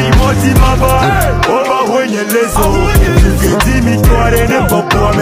Timoti maba Oba wenye lezo Kifiti mitware nembo kwa